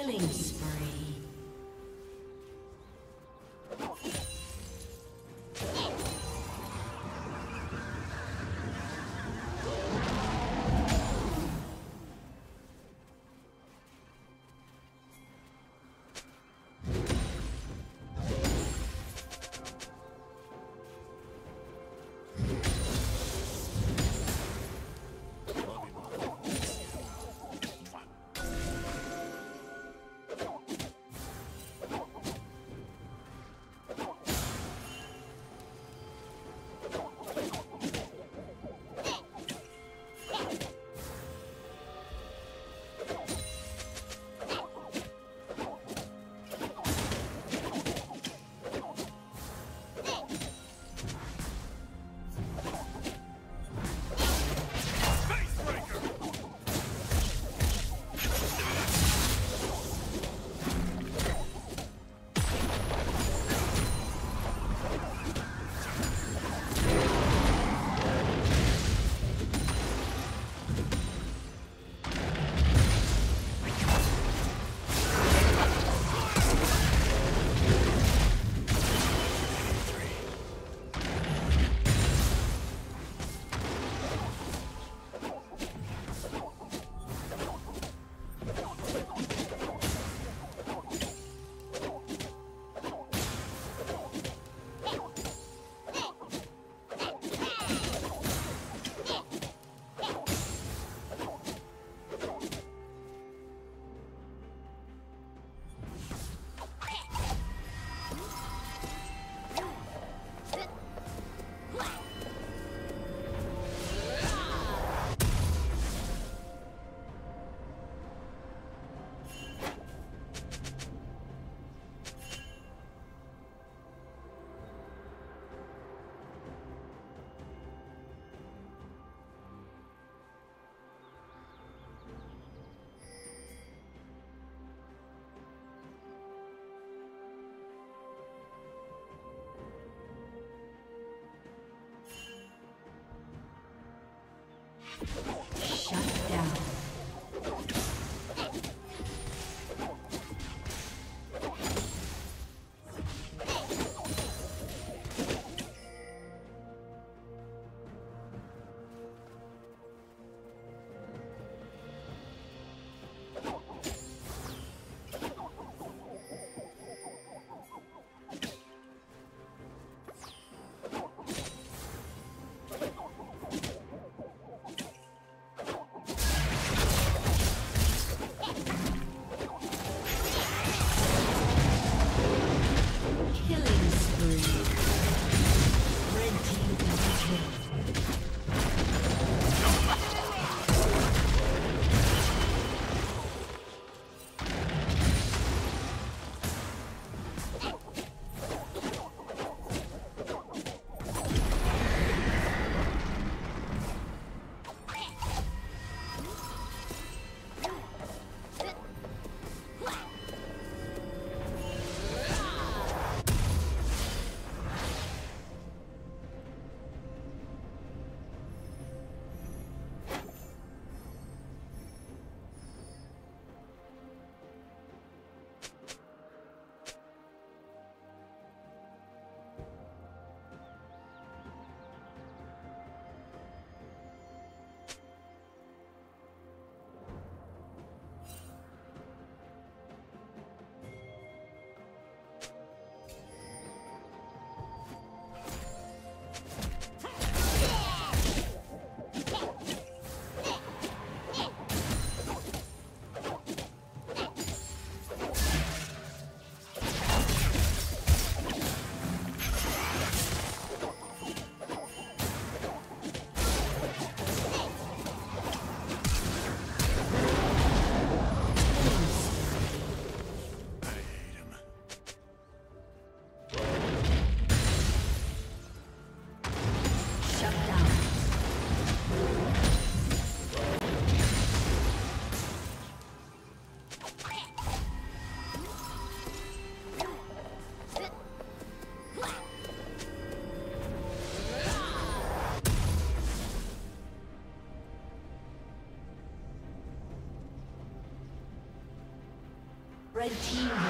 Killing spree. Okay. Red team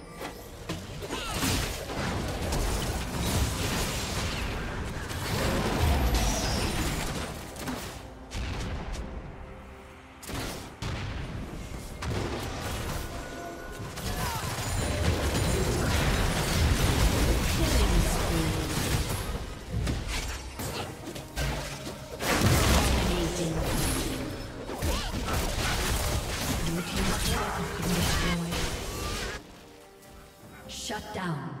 Down.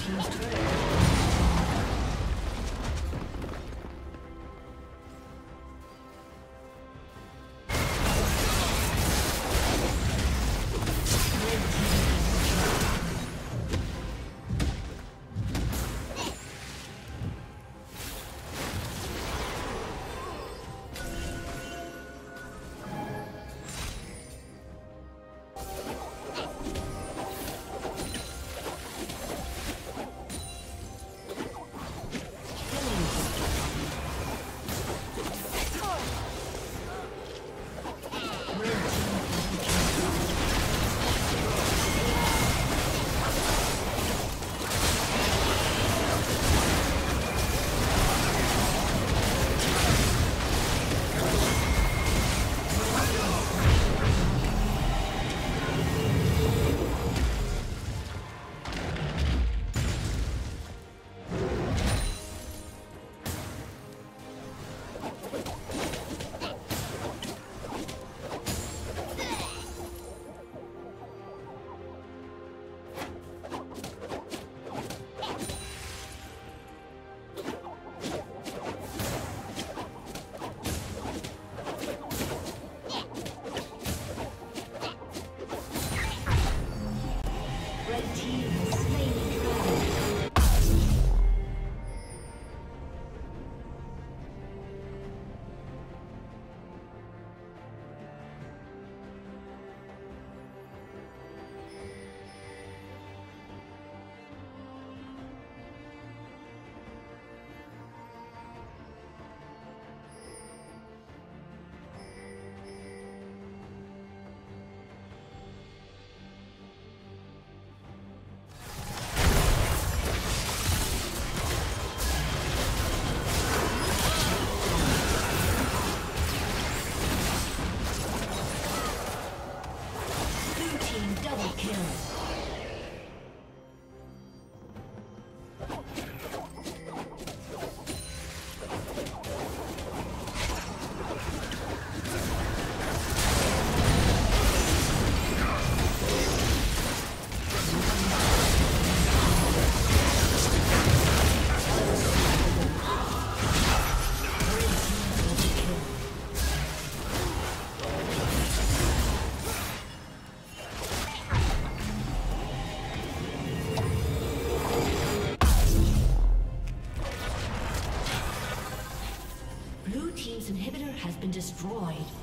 team's turret. Team. Destroyed.